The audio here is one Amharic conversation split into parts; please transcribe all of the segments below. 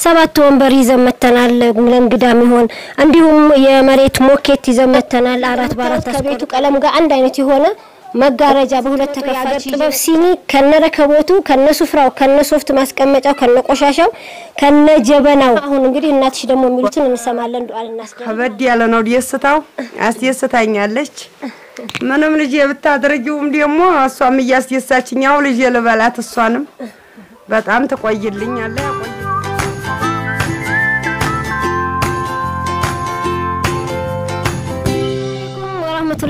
ሰባት ወንበር ይዘን መተናል። ለእንግዳ የሚሆን እንዲሁም የመሬት ሞኬት ይዘን መተናል። አራት በአራት ከቤቱ ቀለም ጋር አንድ አይነት የሆነ መጋረጃ በሁለት ተከፋች ጥበብ ሲኒ ከነረከቦቱ ከነሱፍራው ከነሶፍት ማስቀመጫው ከነቆሻሻው ከነጀበናው። አሁን እንግዲህ እናትሽ ደግሞ የሚሉትን እንሰማለን። ዱዓል እናስገባ ከበድ ያለ ነው ደስታው። አስደስታኛለች። ምንም ልጄ ብታደርጊውም ደግሞ እሷም እያስደሳችኝ ያው ልጄ ልበላት እሷንም በጣም ትቆይልኛለ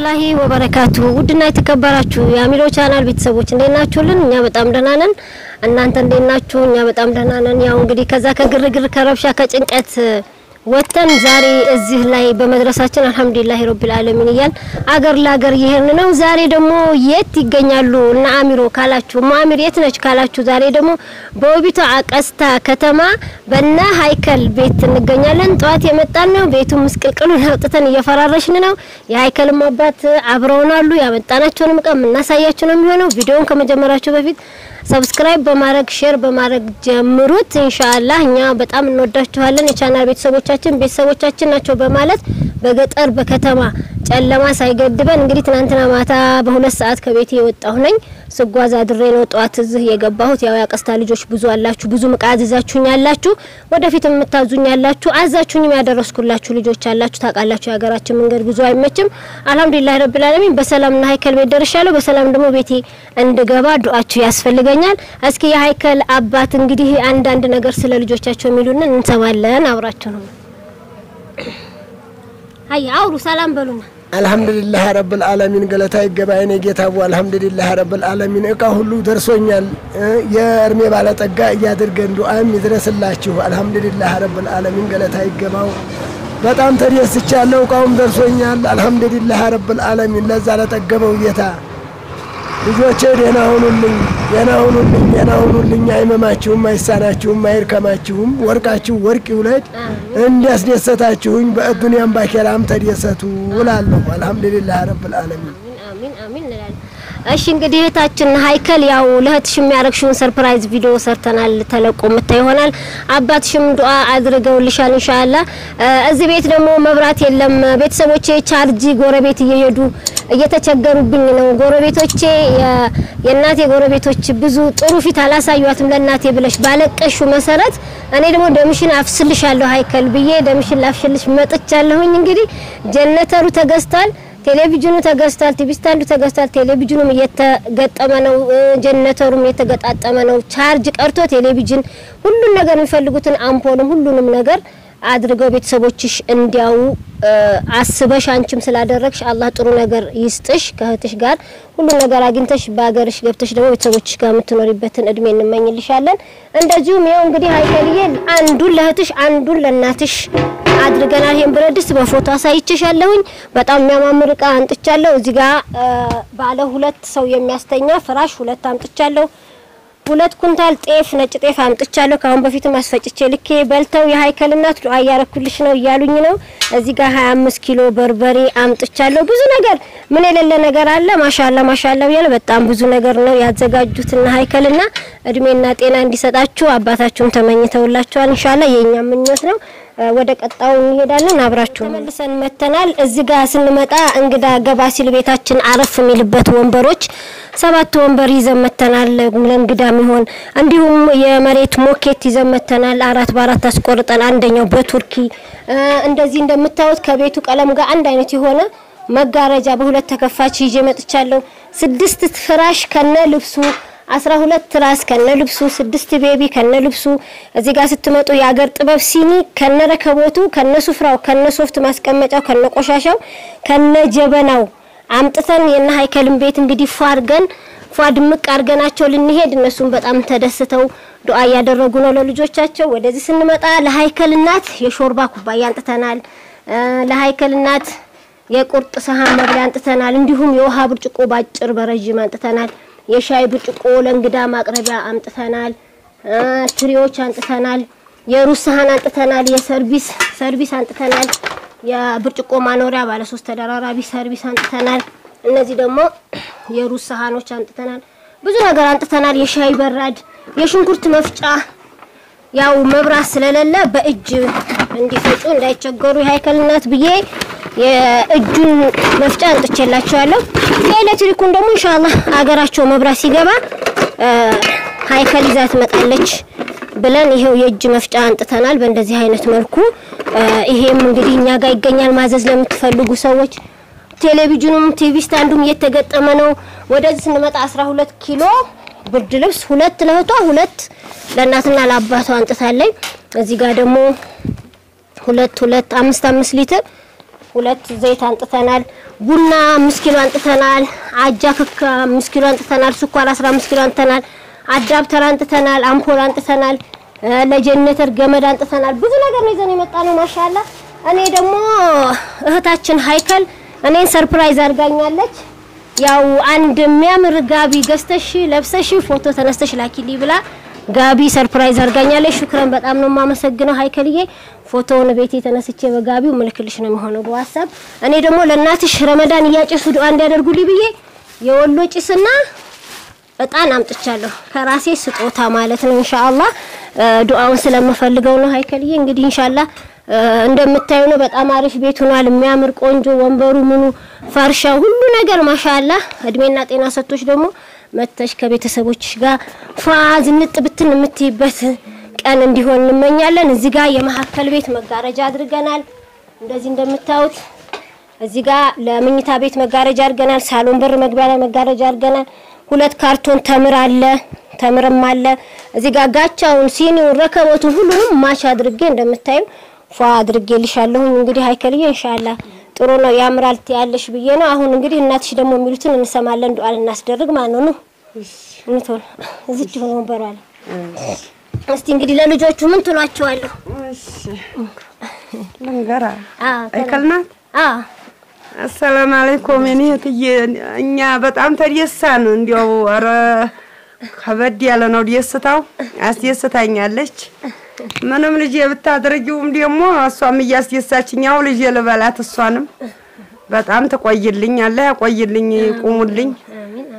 ወራህመቱላሂ ወበረካቱ ውድና የተከበራችሁ የአሚሮ ቻናል ቤተሰቦች እንዴት ናችሁልን? እኛ በጣም ደህና ነን። እናንተ እንዴት ናችሁ? እኛ በጣም ደህና ነን። ያው እንግዲህ ከዛ ከግርግር ከረብሻ ከጭንቀት ወጥተን ዛሬ እዚህ ላይ በመድረሳችን አልሐምዱሊላህ ረቢል ዓለሚን እያል አገር ለአገር እየሄድን ነው። ዛሬ ደግሞ የት ይገኛሉ እና አሚሮ ካላችሁ ማሚር የት ነች ካላችሁ ዛሬ ደግሞ በውቢቷ አቀስታ ከተማ በነ ሀይከል ቤት እንገኛለን። ጠዋት የመጣን ነው። ቤቱ ምስቅልቅሉን አውጥተን እየፈራረሽን ነው። የሀይከልም አባት አብረውን አሉ። ያመጣናቸውንም እቃ የምናሳያችሁ ነው የሚሆነው። ቪዲዮውን ከመጀመራችሁ በፊት subscribe በማድረግ share በማድረግ ጀምሩት። ኢንሻአላህ እኛ በጣም እንወዳችኋለን። የቻናል ቤተሰቦቻችን ቤተሰቦቻችን ናቸው በማለት በገጠር በከተማ ጨለማ ሳይገድበን እንግዲህ ትናንትና ማታ በሁለት ሰዓት ከቤት የወጣሁ ነኝ። ስጓዝ አድሬ ነው ጠዋት እዚህ የገባሁት። ያው ያቀስታ ልጆች ብዙ አላችሁ፣ ብዙ እቃ አዝዛችሁኝ ያላችሁ፣ ወደፊትም የምታዙኝ ያላችሁ፣ አዛችሁኝም ያደረስኩላችሁ ልጆች አላችሁ። ታውቃላችሁ የሀገራችን መንገድ ብዙ አይመችም። አልሐምዱሊላህ ረብል ዓለሚን በሰላምና ሀይከል ቤት ደርሻለሁ። በሰላም ደግሞ ቤቴ እንድገባ ዱአችሁ ያስፈልገኛል። እስኪ የሀይከል አባት እንግዲህ አንዳንድ ነገር ስለ ልጆቻቸው የሚሉንን እንሰማለን። አብራችሁ ነው አይ አውሩ፣ ሰላም በሉና الحمد لله رب العالمين ገለታ ይገባ የኔ ጌታ ቡ الحمد لله رب العالمين እቃ ሁሉ ደርሶኛል። የእርሜ ባለጠጋ እያድርገን ዱአም ይድረስላችሁ። الحمد لله رب العالمين ገለታ ይገባው። በጣም ተደስቻለሁ። እቃውም ደርሶኛል። الحمد لله رب العالمين ለዛ ለጠገበው ጌታ ልጆቼ ደህና ሁኑልኝ፣ ደህና ሁኑልኝ፣ ደህና ሁኑልኝ። አይመማችሁም፣ አይሳናችሁም፣ አይርከማችሁም። ወርቃችሁ ወርቅ ይውለድ። እንዲያስደሰታችሁኝ በዱንያም ባኼራም ተደሰቱ እላለሁ። الحمد لله رب العالمين አሚን አሚን እንላለን። እሺ እንግዲህ እህታችን ሀይከል ያው ለእህትሽ የሚያረግሽውን surprise ቪዲዮ ሰርተናል፣ ተለቆ ምታይ ይሆናል። አባትሽም ዱአ አድርገውልሻል ኢንሻአላ። እዚህ ቤት ደግሞ መብራት የለም። ቤተሰቦቼ ቻርጅ ጎረቤት እየሄዱ እየተቸገሩብኝ ነው። ጎረቤቶቼ የእናቴ ጎረቤቶች ብዙ ጥሩ ፊት አላሳዩአትም ለእናቴ ብለሽ ባለቀሹ መሰረት እኔ ደግሞ ደምሽን አፍስልሻለሁ ሀይከል ብዬ ደምሽን ላፍሽልሽ መጥቻለሁኝ። እንግዲህ ጀነተሩ ተገዝቷል። ቴሌቪዥኑ ተገዝቷል። TV stand ኡ ተገዝቷል። ቴሌቪዥኑም እየተገጠመ ነው። ጀነተሩም እየተገጣጠመ ነው። ቻርጅ ቀርቶ ቴሌቪዥን፣ ሁሉን ነገር የሚፈልጉትን አምፖልም ሁሉንም ነገር አድርገው ቤተሰቦችሽ እንዲያው አስበሽ አንቺም ስላደረግሽ አላህ ጥሩ ነገር ይስጥሽ። ከእህትሽ ጋር ሁሉን ነገር አግኝተሽ በሀገርሽ ገብተሽ ደግሞ ቤተሰቦችሽ ጋር የምትኖሪበትን እድሜ እንመኝልሻለን። እንደዚሁም ይኸው እንግዲህ ሀይከልዬ አንዱን ለእህትሽ አንዱን ለእናትሽ አድርገናል። ይሄን ብረት ድስት በፎቶ አሳይቼሻለሁኝ። በጣም የሚያማምር እቃ አንጥቻለሁ። እዚህ ጋር ባለ ሁለት ሰው የሚያስተኛ ፍራሽ ሁለት አምጥቻለሁ። ሁለት ኩንታል ጤፍ ነጭ ጤፍ አምጥቻለሁ። ካሁን በፊትም አስፈጭቼ ልኬ በልተው የሀይከል እናት ዱአ እያረኩልሽ ነው እያሉኝ ነው። እዚህ ጋር 25 ኪሎ በርበሬ አምጥቻለሁ። ብዙ ነገር ምን የሌለ ነገር አለ። ማሻአላ ማሻአላ ብያለ በጣም ብዙ ነገር ነው ያዘጋጁትና ሀይከልና እድሜና ጤና እንዲሰጣችሁ አባታችሁም ተመኝተውላችኋል። ኢንሻአላ የኛ ምኞት ነው። ወደ ቀጣው እንሄዳለን። አብራችሁ ተመልሰን መተናል። እዚህ ጋር ስንመጣ እንግዳ ገባ ሲል ቤታችን አረፍ የሚልበት ወንበሮች ሰባት ወንበር ይዘን መተናል። ለእንግዳ የሚሆን እንዲሁም የመሬት ሞኬት ይዘን መተናል። አራት በአራት አስቆርጠን አንደኛው በቱርኪ እንደዚህ እንደምታዩት ከቤቱ ቀለም ጋር አንድ አይነት የሆነ መጋረጃ በሁለት ተከፋች ይዤ መጥቻለሁ። ስድስት ፍራሽ ከነ ልብሱ አስራ ሁለት ትራስ ከነ ልብሱ ስድስት baby ከነ ልብሱ። እዚህ ጋር ስትመጡ የአገር ጥበብ ሲኒ ከነ ረከቦቱ ከነ ሱፍራው ከነ ሶፍት ማስቀመጫው ከነ ቆሻሻው ከነ ጀበናው አምጥተን የነ ሀይከልን ቤት እንግዲህ ፏ አድርገን ፏ ድምቅ አድርገናቸው ልንሄድ እነሱም በጣም ተደስተው ዱአ እያደረጉ ነው ለልጆቻቸው። ወደዚህ ስንመጣ ለሀይከል እናት የሾርባ ኩባያ አንጥተናል። ለሀይከል እናት የቁርጥ ሰሃን መብሊያ አንጥተናል። እንዲሁም የውሃ ብርጭቆ ባጭር በረዥም አንጥተናል። የሻይ ብርጭቆ ለእንግዳ ማቅረቢያ አምጥተናል። ትሪዎች አንጥተናል። የሩዝ ሰሃን አንጥተናል። የ service service አንጥተናል። የብርጭቆ ማኖሪያ ባለ ሶስት ተደራራቢ service አንጥተናል። እነዚህ ደግሞ የሩዝ ሰሃኖች አንጥተናል። ብዙ ነገር አንጥተናል። የሻይ በራድ፣ የሽንኩርት መፍጫ ያው መብራት ስለሌለ በእጅ እንዲፈጩ እንዳይቸገሩ የሀይከል እናት ብዬ የእጁን መፍጫ አንጥቼላቸዋለሁ። የኤሌክትሪኩን ደግሞ ኢንሻአላህ አገራቸው መብራት ሲገባ ሀይከል ይዛ ትመጣለች ብለን ይሄው የእጅ መፍጫ አንጥተናል። በእንደዚህ አይነት መልኩ ይሄም እንግዲህ እኛ ጋር ይገኛል። ማዘዝ ለምትፈልጉ ሰዎች ቴሌቪዥኑም TV stand ኡም እየተገጠመ ነው። ወደዚህ ስንመጣ 12 ኪሎ ብርድ ልብስ ሁለት ለእህቷ ሁለት ለእናትና ለአባቷ አንጥታለኝ። እዚህ ጋር ደግሞ ሁለት ሁለት አምስት አምስት ሊትር ሁለት ዘይት አንጥተናል። ቡና አምስት ኪሎ አንጥተናል። አጃ ክክ አምስት ኪሎ አንጥተናል። ስኳር 15 ኪሎ አንጥተናል። adapter አንጥተናል። አምፖል አንጥተናል። ለጀነተር ገመድ አንጥተናል። ብዙ ነገር ነው ይዘን የመጣ ነው። ማሻአላ እኔ ደግሞ እህታችን ሀይከል እኔን surprise አድርጋኛለች። ያው አንድ የሚያምር ጋቢ ገዝተሽ ለብሰሽ ፎቶ ተነስተሽ ላኪልኝ ብላ ጋቢ surprise አድርጋኛለች። شكرا በጣም ነው የማመሰግነው ሀይከልዬ። ፎቶውን ቤቴ ተነስቼ በጋቢው ምልክልሽ ነው የሚሆነው በ WhatsApp። እኔ ደግሞ ለእናትሽ ረመዳን እያጨሱ ዱአ እንዲያደርጉልኝ ብዬ የወሎ ጭስና እጣን አምጥቻለሁ ከራሴ ስጦታ ማለት ነው። ኢንሻአላህ ዱአውን ስለምፈልገው ነው ሀይከልዬ። እንግዲህ ኢንሻአላህ እንደምታዩ ነው። በጣም አሪፍ ቤት ሆኗል። የሚያምር ቆንጆ ወንበሩ፣ ምኑ፣ ፈርሻ፣ ሁሉ ነገር ማሻአላህ። እድሜና ጤና ሰጥቶች ደግሞ መተሽ ከቤተሰቦችሽ ጋር ፏ ዝንጥ የምትይበት ቀን እንዲሆን እንመኛለን። እዚህ ጋር የመሀከል ቤት መጋረጃ አድርገናል። እንደዚህ እንደምታዩት እዚህ ጋር ለመኝታ ቤት መጋረጃ አድርገናል። ሳሎን በር መግቢያ ላይ መጋረጃ አድርገናል። ሁለት ካርቶን ተምር አለ፣ ተምርም አለ። እዚህ ጋር ጋቻውን፣ ሲኒውን፣ ረከቦቱን ሁሉንም ማች አድርጌ እንደምታዩ ፏ አድርጌ ልሻለሁኝ። እንግዲህ ሀይከልዬ ኢንሻአላህ ጥሩ ነው ያምራል ያለሽ ብዬ ነው። አሁን እንግዲህ እናትሽ ደግሞ የሚሉትን እንሰማለን። ዱአ እናስደርግ ማለት ነው። እንቶል እዚች ሆኖ ወንበሯ አለ። እስቲ እንግዲህ ለልጆቹ ምን ትሏቸዋለሁ? እሺ ልንገራ አዎ አይከል ናት። አዎ አሰላም አለይኩም የኔ እህትዬ፣ እኛ በጣም ተደሳን። እንዲያው ኧረ ከበድ ያለ ነው ደስታው፣ አስደስታኛለች። ምንም ልጄ ብታደርጊውም ደግሞ እሷም እያስደሳችኝ፣ ያው ልጄ ልበላት እሷንም በጣም ትቆይልኝ፣ አላህ ያቆይልኝ፣ ይቁሙልኝ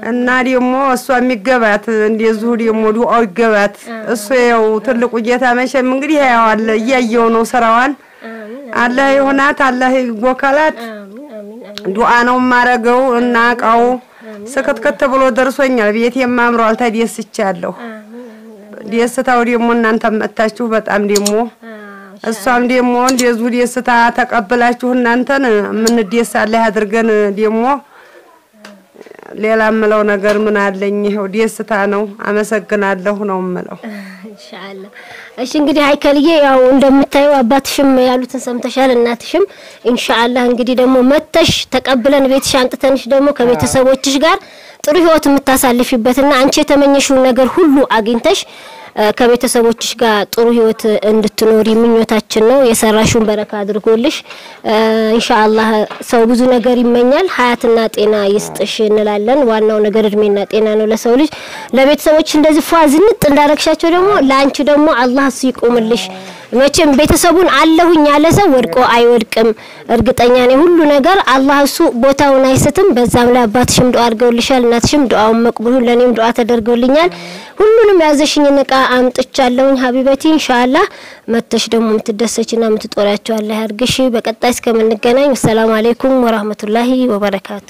እና ደግሞ እሷ የሚገባት እንደዚሁ ደግሞ ዱአው ይገባት። እሱ ያው ትልቁ ጌታ መቼም እንግዲህ አለ እያየው ነው ስራዋን። አላህ ይሆናት፣ አላህ ይወከላት። ዱአ ነው የማረገው እና እቃው ስክትክት ብሎ ደርሶኛል። ቤት የማምረዋል ተደስቻለሁ። ደስታው ደግሞ እናንተ መጣችሁ በጣም ደግሞ እሷም ደግሞ እንደዚሁ ደስታ ተቀብላችሁ እናንተን የምንደሳለህ አድርገን ደግሞ ሌላ የምለው ነገር ምን አለኝ? ይኸው ደስታ ነው። አመሰግናለሁ ነው የምለው። ኢንሻአላህ እሺ እንግዲህ ሀይከልዬ ያው እንደምታዩ አባትሽም ያሉትን ሰምተሻል። እናትሽም ኢንሻአላህ እንግዲህ ደግሞ መተሽ ተቀብለን ቤትሽ አንጥተንሽ ደግሞ ከቤተሰቦችሽ ጋር ጥሩ ህይወት የምታሳልፊበትና አንቺ የተመኘሽውን ነገር ሁሉ አግኝተሽ ከቤተሰቦችሽ ጋር ጥሩ ህይወት እንድትኖሪ ምኞታችን ነው። የሰራሽውን በረካ አድርጎልሽ ኢንሻአላህ ሰው ብዙ ነገር ይመኛል። ሀያትና ጤና ይስጥሽ እንላለን። ዋናው ነገር እድሜና ጤና ነው ለሰው ልጅ። ለቤተሰቦች እንደዚህ ፏ ዝንጥ እንዳረግሻቸው ደግሞ ለአንቺ ደግሞ አላህ እሱ ይቆምልሽ። መቼም ቤተሰቡን አለሁኝ ያለ ሰው ወድቆ አይወድቅም። እርግጠኛ ነኝ ሁሉ ነገር አላህ እሱ ቦታውን አይስትም። በዛም ላይ አባትሽም ዱአ አድርገውልሻል፣ እናትሽም ዱአውን መቅቡል፣ ለኔም ዱአ ተደርገውልኛል። ሁሉንም ያዘሽኝን እቃ አምጥቻለሁኝ ሀቢበቲ። ኢንሻአላህ መተሽ ደግሞ የምትደሰችና የምትጦሪያቸው አላህ ያርግሽ። በቀጣይ እስከምንገናኝ ሰላም አለይኩም ወራህመቱላሂ ወበረካቱ።